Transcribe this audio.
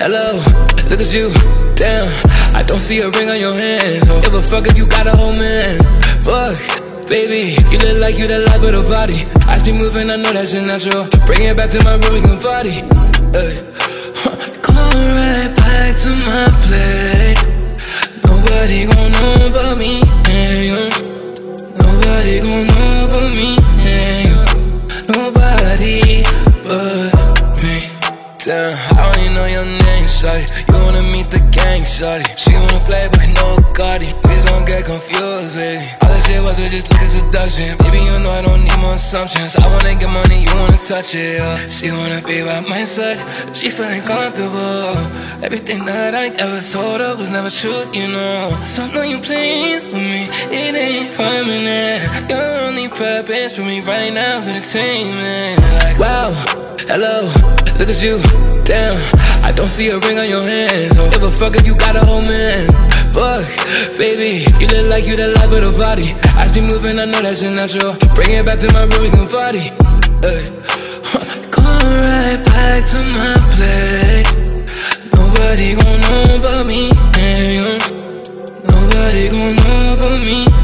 hello, look at you, damn. I don't see a ring on your hand. Give a fuck if you got a whole man. Fuck, baby, you look like you the life of the body. I be moving, I know that's natural. Bring it back to my room, we can party. Hey. Come right back to shawty. She wanna play, but no Carti. Please don't get confused, baby. All that shit was was just like a seduction. Baby, you know I don't need more assumptions. I wanna get money, you wanna touch it. She wanna be by my side, she feeling comfortable. Everything that I ever told her was never truth, you know. So know you please with me, it ain't permanent. Your only purpose for me right now is entertainment. Like, wow, hello, look at you, damn. I don't see a ring on your hand. So give a fuck if you got a whole man. Fuck, baby, you look like you the life of the body. I be moving, I know that's natural. Bring it back to my room, we can party. Hey. Uh, come right back to my place. Nobody gon' know but me. Nobody gon' know but me